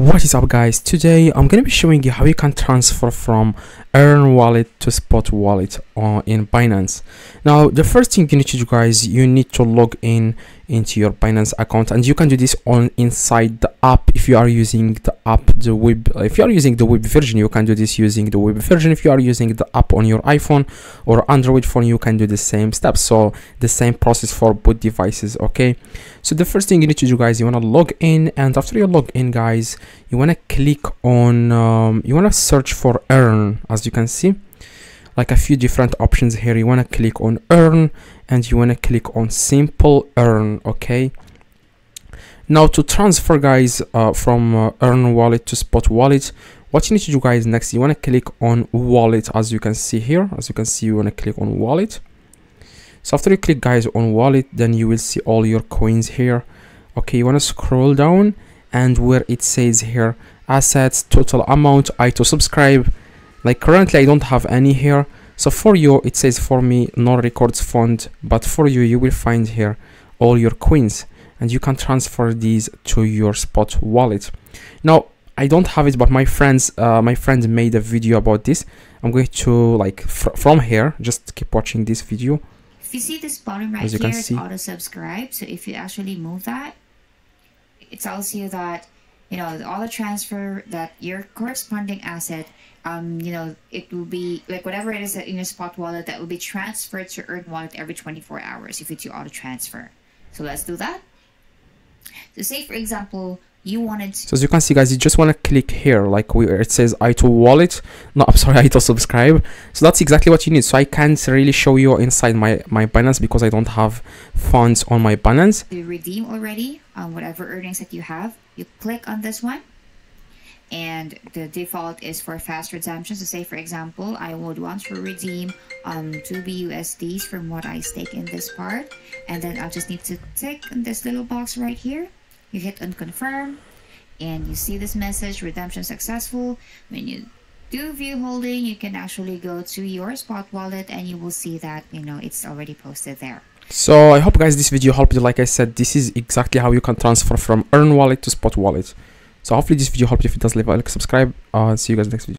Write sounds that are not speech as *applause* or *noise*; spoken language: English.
What is up guys? Today I'm going to be showing you how you can transfer from Earn wallet to Spot wallet uh, in Binance. Now the first thing you need to do guys, you need to log in into your Binance account. And you can do this on inside the app if you are using the app the web if you are using the web version you can do this using the web version. If you are using the app on your iPhone or Android phone you can do the same steps so the same process for both devices okay? So the first thing you need to do guys you want to log in. And after you log in guys you want to click on um, you want to search for earn as you can see like a few different options here. You want to click on earn and you want to click on simple earn okay? Now to transfer guys uh, from uh, earn wallet to spot wallet what you need to do guys next you want to click on wallet as you can see here. As you can see you want to click on wallet. So after you click guys on wallet then you will see all your coins here. Okay you want to scroll down and where it says here assets total amount i to subscribe like currently i don't have any here so for you it says for me no records found but for you you will find here all your coins and you can transfer these to your spot wallet now i don't have it but my friends uh, my friend made a video about this i'm going to like fr from here just keep watching this video if you see this button right As you here, can it's see. auto subscribe. So if you actually move that, it tells you that you know all the transfer that your corresponding asset, um, you know, it will be like whatever it is in your spot wallet that will be transferred to Earn wallet every 24 hours if you do auto transfer. So let's do that. So say for example you wanted to So as you can see guys, you just want to click here like where it says I to wallet. *laughs* No, I'm sorry, I to subscribe. So that's exactly what you need. So I can't really show you inside my, my balance because I don't have funds on my balance to redeem already on whatever earnings that you have, you click on this one. And the default is for fast redemption. So say for example, I would want to redeem um 2 BUSDs from what I stake in this part. And then I'll just need to tick this little box right here. You hit on confirm and you see this message redemption successful. When you do view holding, you can actually go to your spot wallet and you will see that you know it's already posted there. So I hope guys this video helped you. Like I said, this is exactly how you can transfer from Earn wallet to Spot wallet. So hopefully this video helped you. If it does, leave a like, subscribe. Uh, see you guys next video.